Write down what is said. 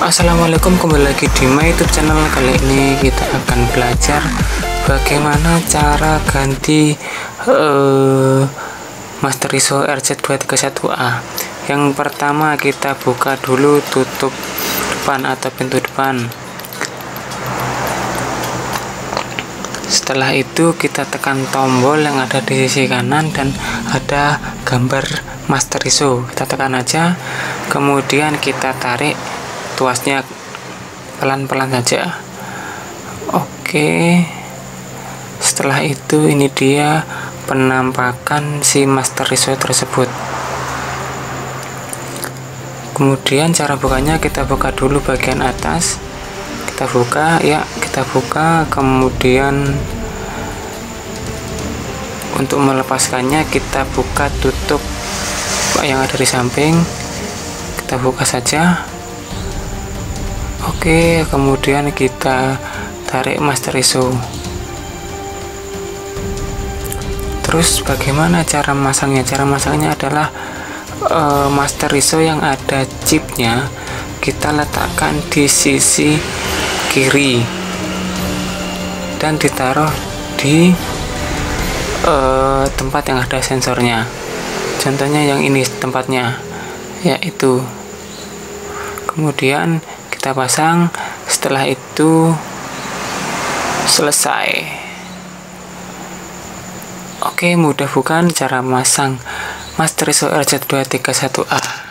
Assalamualaikum kembali lagi di my youtube channel. Kali ini kita akan belajar bagaimana cara ganti uh, Master ISO RZ231A yang pertama kita buka dulu tutup depan atau pintu depan. Setelah itu kita tekan tombol yang ada di sisi kanan dan ada gambar master ISO kita tekan aja. Kemudian kita tarik tuasnya pelan-pelan saja. Oke. Setelah itu ini dia penampakan si master ISO tersebut. Kemudian cara bukanya kita buka dulu bagian atas. Kita buka ya kita buka. Kemudian untuk melepaskannya kita buka tutup yang ada di samping. Kita buka saja Oke, kemudian kita tarik master ISO. Terus bagaimana cara masangnya? Cara masangnya adalah uh, master ISO yang ada chipnya kita letakkan di sisi kiri dan ditaruh di uh, tempat yang ada sensornya. Contohnya yang ini tempatnya, yaitu kemudian kita pasang. Setelah itu selesai. Oke mudah bukan cara masang Master ISO RZ231A